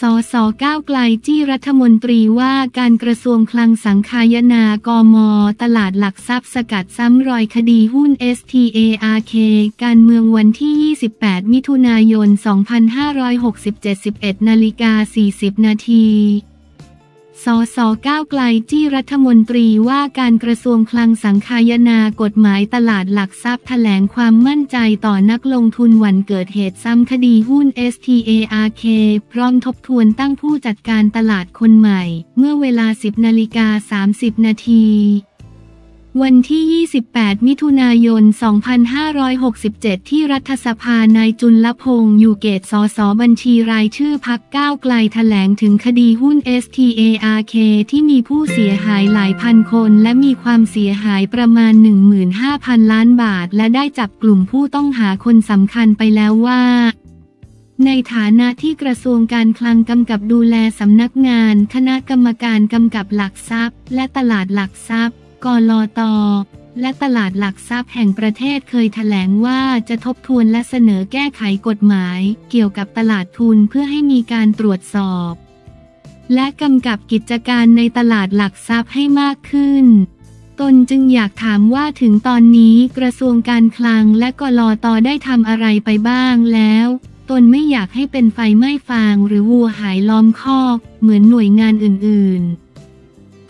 สสก้าวไกลจี้รัฐมนตรีว่าการกระทรวงคลังสังคายนากม ตลาดหลักทรัพย์สกัดซ้ำรอยคดีหุ้น STARK การเมืองวันที่ 28 มิถุนายน 2567 11นาฬิกา40 นาที สสก้าวไกลจี้รัฐมนตรีว่าการกระทรวงคลังสังคายนากฎหมายตลาดหลักทรัพย์แถลงความมั่นใจต่อนักลงทุนวันเกิดเหตุซ้ำคดีหุ้น STARK พร้อมทบทวนตั้งผู้จัดการตลาดคนใหม่ เมื่อเวลา 10นาฬิกา30 นาที วันที่ 28 มิถุนายน 2567 ที่รัฐสภานายจุลพงษ์อยู่เกตสสบัญชีรายชื่อพักก้าวไกลแถลงถึงคดีหุ้น STARK ที่มีผู้เสียหายหลายพันคนและมีความเสียหายประมาณ 15,000 ล้านบาท และได้จับกลุ่มผู้ต้องหาคนสำคัญไปแล้วว่าในฐานะที่กระทรวงการคลังกำกับดูแลสำนักงาน คณะกรรมการกำกับหลักทรัพย์ และตลาดหลักทรัพย์ กลตและตลาดหลักทรัพย์แห่งประเทศเคยถแถลงว่าจะทบทวนและเสนอแก้ไขกฎหมาย เกี่ยวกับตลาดทุนเพื่อให้มีการตรวจสอบ และกำกับกิจการในตลาดหลักทรัพย์ให้มากขึ้น ตนจึงอยากถามว่าถึงตอนนี้กระทรวงการคลังและกลอตอได้ทำอะไรไปบ้างแล้ว ตนไม่อยากให้เป็นไฟไหม้ฟางหรือวัวหายล้อมคอก เหมือนหน่วยงานอื่นๆ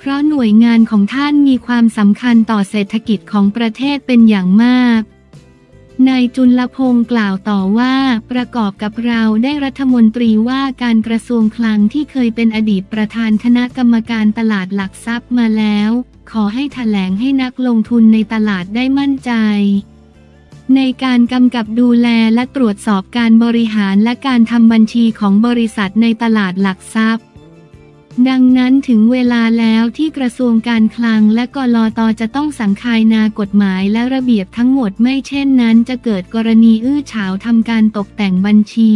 ราะหน่วยงานของท่านมีความสำคัญต่อเศรษฐกิจของประเทศเป็นอย่างมากนายจุลพงศ์กล่าวต่อว่า ประกอบกับเราได้รัฐมนตรีว่าการกระทรวงคลังที่เคยเป็นอดีตประธานคณะกรรมการตลาดหลักทรัพย์มาแล้ว ขอให้ถแถลงให้นักลงทุนในตลาดได้มั่นใจ ในการกำกับดูแลและตรวจสอบการบริหารและการทำบัญชีของบริษัทในตลาดหลักทรัพย์ ดังนั้นถึงเวลาแล้วที่กระทรวงการคลังและกลตจะต้องสังคายนากฎหมายและระเบียบทั้งหมดไม่เช่นนั้นจะเกิดกรณีอื้อฉาวทำการตกแต่งบัญชี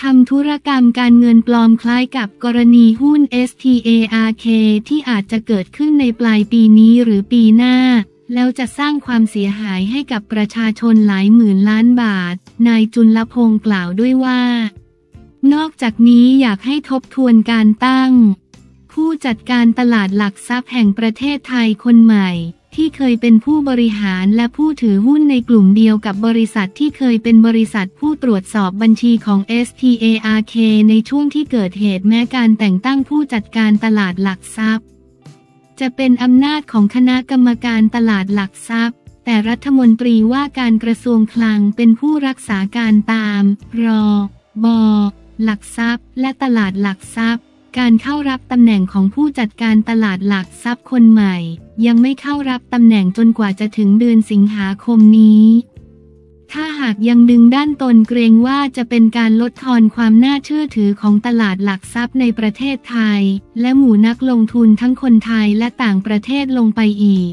ทำธุรกรรมการเงินปลอมคล้ายกับกรณีหุ้น STARK ที่อาจจะเกิดขึ้นในปลายปีนี้หรือปีหน้า แล้วจะสร้างความเสียหายให้กับประชาชนหลายหมื่นล้านบาท นายจุลพงศ์กล่าวด้วยว่า นอกจากนี้อยากให้ทบทวนการตั้ง ผู้จัดการตลาดหลักทรัพย์แห่งประเทศไทยคนใหม่ ที่เคยเป็นผู้บริหารและผู้ถือหุ้นในกลุ่มเดียวกับบริษัทที่เคยเป็นบริษัทผู้ตรวจสอบบัญชีของ STARK ในช่วงที่เกิดเหตุแม้การแต่งตั้งผู้จัดการตลาดหลักทรัพย์ จะเป็นอำนาจของคณะกรรมการตลาดหลักทรัพย์ แต่รัฐมนตรีว่าการกระทรวงคลังเป็นผู้รักษาการตาม รอบอ หลักทรัพย์ และตลาดหลักทรัพย์ การเข้ารับตำแหน่งของผู้จัดการตลาดหลักทรัพย์คนใหม่ ยังไม่เข้ารับตำแหน่งจนกว่าจะถึงเดือนสิงหาคมนี้ ถ้าหากยังดึงด้านตนเกรงว่าจะเป็นการลดทอนความน่าเชื่อถือของตลาดหลักทรัพย์ในประเทศไทย และหมู่นักลงทุนทั้งคนไทยและต่างประเทศลงไปอีก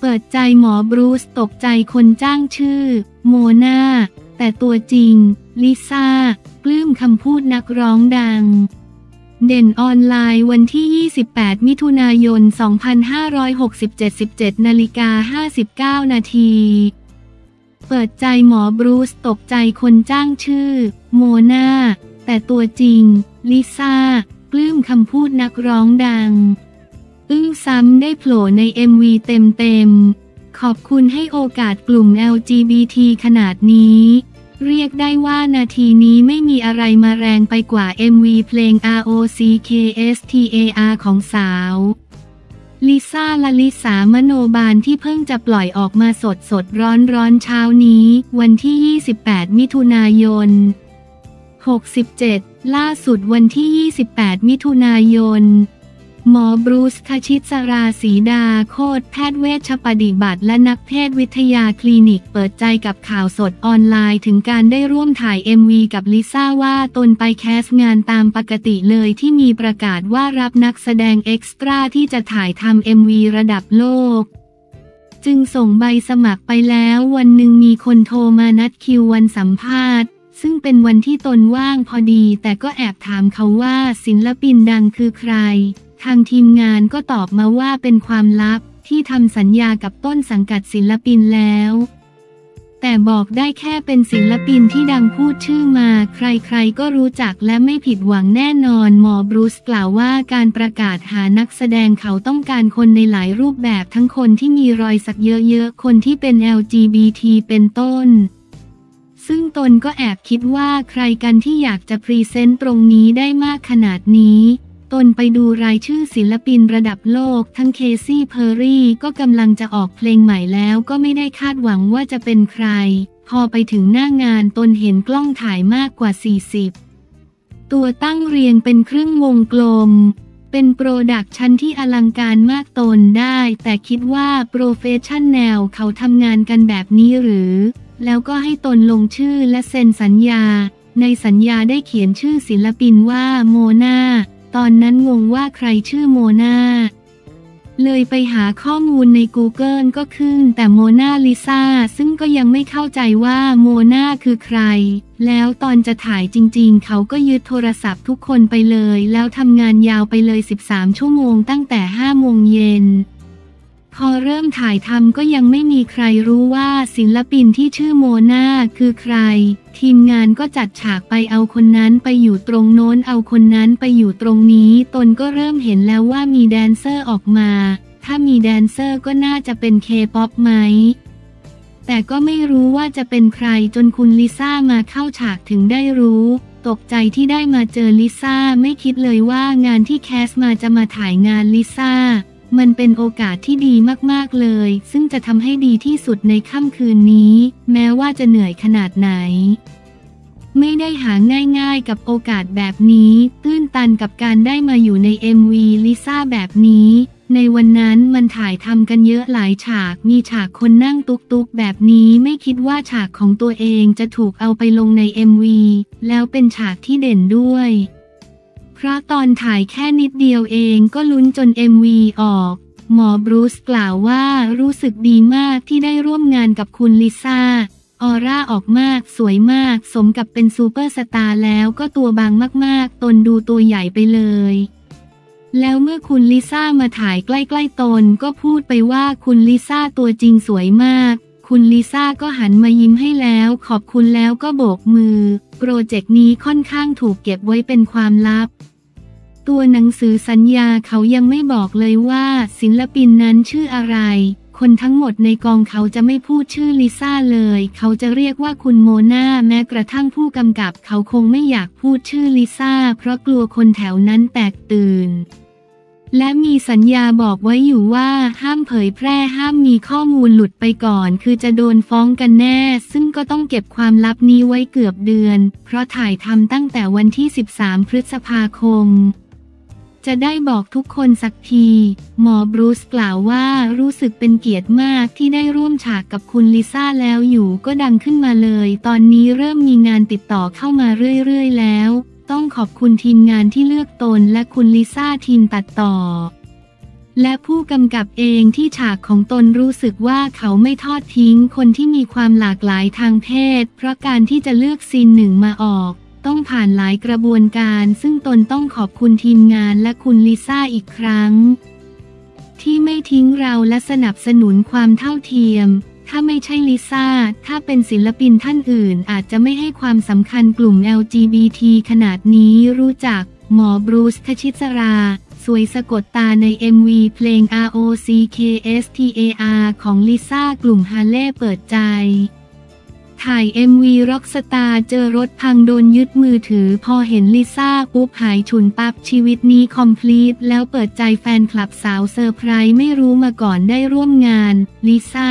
เปิดใจหมอบรูซตกใจคนจ้างชื่อ โมนาแต่ตัวจริง ลิซ่า ปลื้มคำพูดนักร้องดัง เด่นออนไลน์วันที่ 28 มิถุนายน 2567 17นาฬิกา59 นาทีเปิดใจหมอบรูซตกใจคนจ้างชื่อ โมนาแต่ตัวจริง ลิซ่า ปลื้มคำพูดนักร้องดัง อึ้งซ้ำได้โผล่ใน MV เต็มๆ ขอบคุณให้โอกาสกลุ่ม LGBT ขนาดนี้ เรียกได้ว่านาทีนี้ไม่มีอะไรมาแรงไปกว่า MV เพลง ROCKSTAR ของสาวลิซ่าลลิสามโนบาลที่เพิ่งจะปล่อยออกมาสดสดร้อนร้อนเช้านี้ วันที่ 28 มิถุนายน 67 ล่าสุดวันที่ 28 มิถุนายน หมอบรูซคชิตสราศีดาโคตแพทย์เวชปฏิบัติและนักเพศวิทยาคลินิกเปิดใจกับข่าวสดออนไลน์ถึงการได้ร่วมถ่าย MV กับลิซ่าว่าตนไป cast งานตามปกติเลยที่มีประกาศว่ารับนักแสดง extra ที่จะถ่ายทำ MV ระดับโลกจึงส่งใบสมัครไปแล้ววันหนึ่งมีคนโทรมานัดคิววันสัมภาษณ์ ซึ่งเป็นวันที่ตนว่างพอดีแต่ก็แอบถามเขาว่าศิลปินดังคือใคร ทางทีมงานก็ตอบมาว่าเป็นความลับที่ทำสัญญากับต้นสังกัดศิลปินแล้ว แต่บอกได้แค่เป็นศิลปินที่ดังพูดชื่อมา ใครๆก็รู้จักและไม่ผิดหวังแน่นอนหมอบรูซกล่าวว่าการประกาศหานักแสดงเขาต้องการคนในหลายรูปแบบทั้งคนที่มีรอยสักเยอะๆ คนที่เป็น LGBT เป็นต้น ซึ่งตนก็แอบคิดว่าใครกันที่อยากจะ present ตรงนี้ได้มากขนาดนี้ ตนไปดูรายชื่อศิลปินระดับโลกทั้ง Katy Perry ก็กำลังจะออกเพลงใหม่แล้วก็ไม่ได้คาดหวังว่าจะเป็นใคร พอไปถึงหน้างานตนเห็นกล้องถ่ายมากกว่า 40 ตัวตั้งเรียงเป็นครึ่งวงกลมเป็น production ที่อลังการมากตนได้ แต่คิดว่า professional เขาทำงานกันแบบนี้หรือ แล้วก็ให้ตนลงชื่อและเซ็นสัญญา ในสัญญาได้เขียนชื่อศิลปินว่าโมนาตอนนั้นงงว่าใครชื่อโมนาเลยไปหาข้อมูลใน Google ก็ขึ้นแต่โมนาลิซาซึ่งก็ยังไม่เข้าใจว่าโมนาคือใคร แล้วตอนจะถ่ายจริงๆ เขาก็ยึดโทรศัพท์ทุกคนไปเลย แล้วทำงานยาวไปเลย 13 ชั่วโมงตั้งแต่ 5 โมงเย็น พอเริ่มถ่ายทำก็ยังไม่มีใครรู้ว่าศิลปินที่ชื่อโมนาคือใคร ทีมงานก็จัดฉากไปเอาคนนั้นไปอยู่ตรงโน้นเอาคนนั้นไปอยู่ตรงนี้ ตนก็เริ่มเห็นแล้วว่ามีแดนเซอร์ออกมา ถ้ามีแดนเซอร์ก็น่าจะเป็นเคป๊อปไหม แต่ก็ไม่รู้ว่าจะเป็นใครจนคุณลิซ่ามาเข้าฉากถึงได้รู้ตกใจที่ได้มาเจอลิซ่าไม่คิดเลยว่างานที่ cast มาจะมาถ่ายงานลิซ่า มันเป็นโอกาสที่ดีมากๆเลย ซึ่งจะทำให้ดีที่สุดในค่ำคืนนี้ แม้ว่าจะเหนื่อยขนาดไหน ไม่ได้หาง่ายๆกับโอกาสแบบนี้ ตื้นตันกับการได้มาอยู่ใน MV ลิซ่าแบบนี้ ในวันนั้นมันถ่ายทำกันเยอะหลายฉาก มีฉากคนนั่งตุกๆ แบบนี้ไม่คิดว่าฉากของตัวเองจะถูกเอาไปลงใน MV แล้วเป็นฉากที่เด่นด้วย เพราะตอนถ่ายแค่นิดเดียวเองก็ลุ้นจน MV ออก หมอบรูซกล่าวว่ารู้สึกดีมากที่ได้ร่วมงานกับคุณลิซ่า ออร่าออกมากสวยมาก สมกับเป็นซูเปอร์สตาร์แล้วก็ตัวบางมากๆ ตนดูตัวใหญ่ไปเลย แล้วเมื่อคุณลิซ่ามาถ่ายใกล้ๆตนก็พูดไปว่าคุณลิซ่าตัวจริงสวยมากคุณลิซ่าก็หันมายิ้มให้แล้ว ขอบคุณแล้วก็โบกมือ โปรเจกต์นี้ค่อนข้างถูกเก็บไว้เป็นความลับ ตัวหนังสือสัญญาเขายังไม่บอกเลยว่าศิลปินนั้นชื่ออะไร คนทั้งหมดในกองเขาจะไม่พูดชื่อลิซ่าเลย เขาจะเรียกว่าคุณโมนาแม้กระทั่งผู้กำกับเขาคงไม่อยากพูดชื่อลิซ่าเพราะกลัวคนแถวนั้นแตกตื่นและมีสัญญาบอกไว้อยู่ว่าห้ามเผยแพร่ห้ามมีข้อมูลหลุดไปก่อน คือจะโดนฟ้องกันแน่ ซึ่งก็ต้องเก็บความลับนี้ไว้เกือบเดือน เพราะถ่ายทำตั้งแต่วันที่ 13 พฤษภาคม จะได้บอกทุกคนสักที หมอบรูซกล่าวว่ารู้สึกเป็นเกียรติมากที่ได้ร่วมฉากกับคุณลิซ่าแล้วอยู่ก็ดังขึ้นมาเลย ตอนนี้เริ่มมีงานติดต่อเข้ามาเรื่อยๆ แล้ว ต้องขอบคุณทีมงานที่เลือกตนและคุณลิซ่าทีมตัดต่อ และผู้กำกับเองที่ฉากของตนรู้สึกว่าเขาไม่ทอดทิ้งคนที่มีความหลากหลายทางเพศ เพราะการที่จะเลือกซีนหนึ่งมาออก ต้องผ่านหลายกระบวนการ ซึ่งตนต้องขอบคุณทีมงานและคุณลิซ่าอีกครั้ง ที่ไม่ทิ้งเราและสนับสนุนความเท่าเทียม ถ้าไม่ใช่ลิซ่า ถ้าเป็นศิลปินท่านอื่น อาจจะไม่ให้ความสำคัญกลุ่ม LGBT ขนาดนี้รู้จัก หมอบรูซทชิตราสวยสะกดตาใน MV เพลง ROCKSTAR ของลิซ่ากลุ่มฮาเล่เปิดใจ ถ่าย MV Rockstar เจอรถพังโดนยึดมือถือ พอเห็นลิซ่าปุ๊บหายฉุนปั๊บชีวิตนี้ complete แล้วเปิดใจแฟนคลับสาวเซอร์ไพรส์ไม่รู้มาก่อนได้ร่วมงานลิซ่า